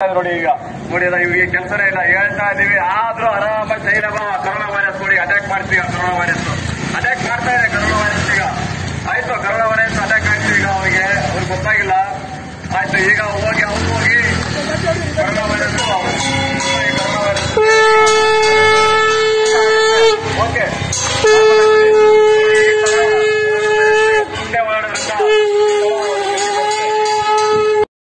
ನೋಡಿ ಈಗ ನೋಡಿ ಇವ್ರಿಗೆ ಕೆಲಸನೇ ಇಲ್ಲ. ಹೇಳ್ತಾ ಇದೀವಿ ಆದ್ರೂ ಆರಾಮಾಗಿ ಸೈನಬ ಕರೋನಾ ವೈರಸ್ ನೋಡಿ ಅಟ್ಯಾಕ್ ಮಾಡ್ತೀವಿ ಕರೋನಾ ವೈರಸ್ ಅಟ್ಯಾಕ್ ಮಾಡ್ತಾ ಇದೆ ಕರೋನಾ ವೈರಸ್ ಈಗ. ಆಯ್ತು, ಕರೋನಾ ವೈರಸ್ ಅಟ್ಯಾಕ್ ಆಯ್ತು ಈಗ ಅವ್ರಿಗೆ. ಅವ್ರಿಗೆ ಗೊತ್ತಾಗಿಲ್ಲ. ಆಯ್ತು, ಈಗ ಹೋಗಿ ಅವ್ರು ಹೋಗಿ